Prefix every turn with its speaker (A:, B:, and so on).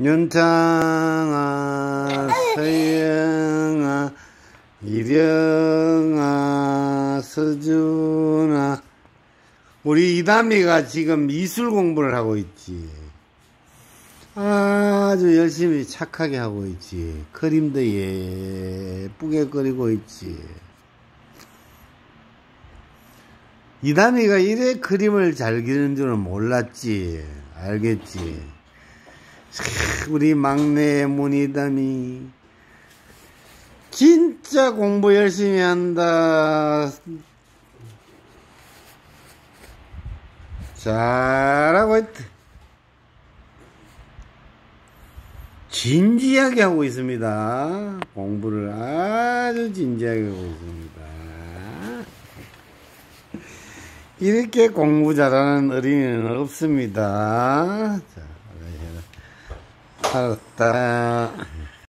A: 윤창아, 서영아, 이령아, 서준아. 우리 이담이가 지금 미술 공부를 하고 있지. 아주 열심히 착하게 하고 있지. 그림도 예쁘게 그리고 있지. 이담이가 이래 그림을 잘 그리는 줄은 몰랐지. 알겠지. 우리 막내 문이담이 진짜 공부 열심히 한다. 잘하고 있다. 진지하게 하고 있습니다. 공부를 아주 진지하게 하고 있습니다. 이렇게 공부 잘하는 어린이는 없습니다. 자, 알았다.